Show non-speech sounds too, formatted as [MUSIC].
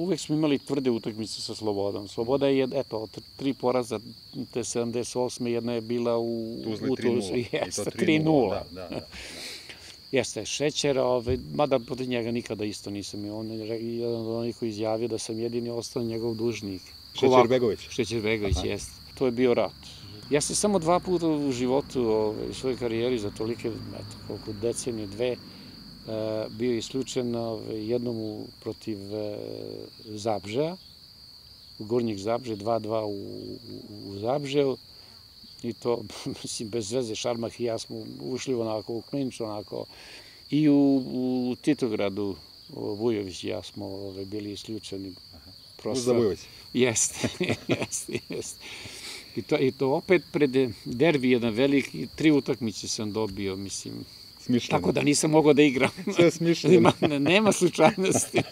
uvek smo imali tvrde utakmice sa Slobodom. Sloboda je, eto, tri poraza te 78. jedna je bila u Tuzli u 3:0. Jeste, [LAUGHS] I to 3:0. Da, da, da. [LAUGHS] Jeste, šećer, ovaj, mada protiv njega nikada isto nisam. I on je jedan od onih koji izjavio da sam jedini ostao njegov dužnik. Šećer Begović. Šećer Begović, jeste. To je bio rat. Ja sam samo dva puta u životu, ovaj, u svojoj karijeri za tolike, eto, koliko decenije, dve, bio isključen ovaj, jednom u, protiv e, Zabžeja, u Gornjeg Zabže, 2-2 u, u, u. I to, [LAUGHS] mislim, bez veze, Šarmah i ja smo ušli onako u klinč, onako. I u, u Titogradu, Vujović i ja smo ovaj, bili isključeni. Uzda Vujović. Jeste, [LAUGHS] jeste, jeste. I to, I to opet pred derbi jedan veliki, tri utakmice sam dobio, mislim, Smišljeno. tako da nisam mogao da igram. Sve smišljeno. [LAUGHS] Ima, nema slučajnosti.